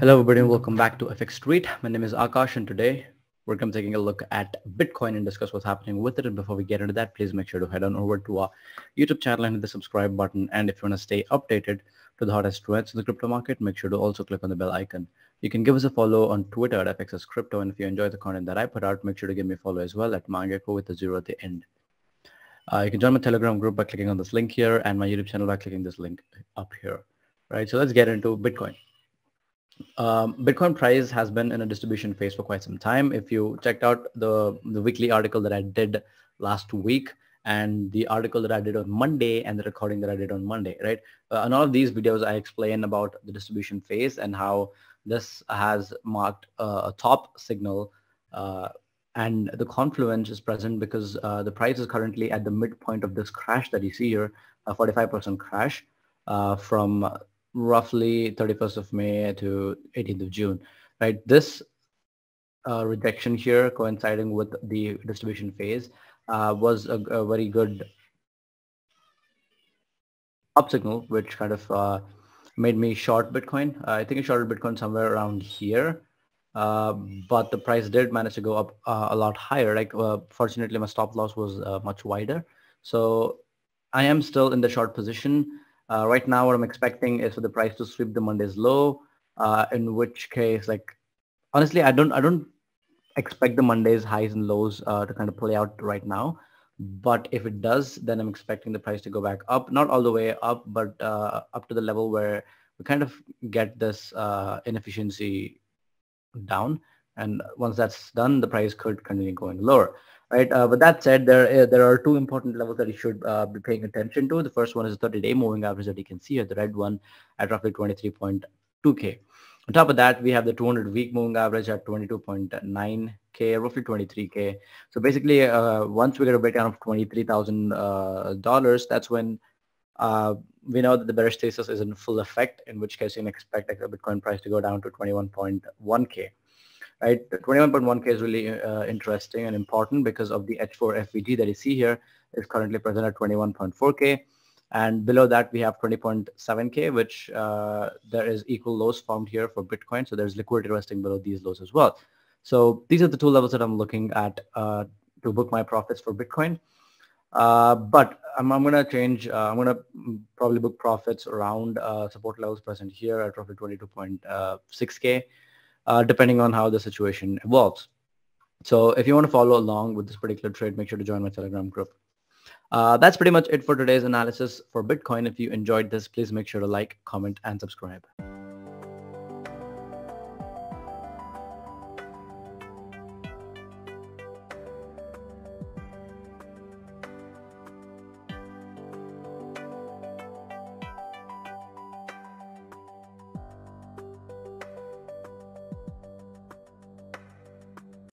Hello everybody and welcome back to FXStreet. My name is Akash and today we're going to be taking a look at Bitcoin and discuss what's happening with it. And before we get into that, please make sure to head on over to our YouTube channel and hit the subscribe button. And if you want to stay updated to the hottest trends in the crypto market, make sure to also click on the bell icon. You can give us a follow on Twitter at FXS Crypto. And if you enjoy the content that I put out, make sure to give me a follow as well at Mangeko with a zero at the end. Uh, you can join my Telegram group by clicking on this link here and my YouTube channel by clicking this link up here. Right, so let's get into Bitcoin um, Bitcoin price has been in a distribution phase for quite some time. If you checked out the, the weekly article that I did last week and the article that I did on Monday and the recording that I did on Monday, right? Uh, in all of these videos, I explain about the distribution phase and how this has marked uh, a top signal uh, and the confluence is present because uh, the price is currently at the midpoint of this crash that you see here, a 45% crash uh, from roughly 31st of May to 18th of June, right? This uh, rejection here coinciding with the distribution phase uh, was a, a, very good up signal, which kind of uh, made me short Bitcoin. I think I shorted Bitcoin somewhere around here. Uh, but the price did manage to go up uh, a lot higher. Like uh, fortunately, my stop loss was much wider. So I am still in the short position. Uh, right now, what I'm expecting is for the price to sweep the Monday's low, uh, in which case, like, honestly, I don't, I don't expect the Monday's highs and lows uh, to kind of play out right now. But if it does, then I'm expecting the price to go back up, not all the way up, but uh, up to the level where we kind of get this uh, inefficiency down. And once that's done, the price could continue going lower right? Uh, but that said, there uh, there are two important levels that you should uh, be paying attention to. The first one is the 30-day moving average that you can see here, the red one at roughly 23.2k. On top of that, we have the 200-week moving average at 22.9k, roughly 23k. So basically, uh, once we get a breakdown of $23,000, uh, that's when uh, we know that the bearish thesis is in full effect, in which case you can expect the Bitcoin price to go down to 21.1k right? The 21.1K is really uh, interesting and important because of the H4 FVG that you see here is currently present at 21.4K. And below that, we have 20.7K, which uh, there is equal lows formed here for Bitcoin. So there's liquidity resting below these lows as well. So these are the two levels that I'm looking at uh, to book my profits for Bitcoin. Uh, but I'm, I'm going to change. Uh, I'm going to probably book profits around uh, support levels present here at roughly 22.6K uh, depending on how the situation evolves. So if you want to follow along with this particular trade, make sure to join my Telegram group. Uh, that's pretty much it for today's analysis for Bitcoin. If you enjoyed this, please make sure to like, comment, and subscribe.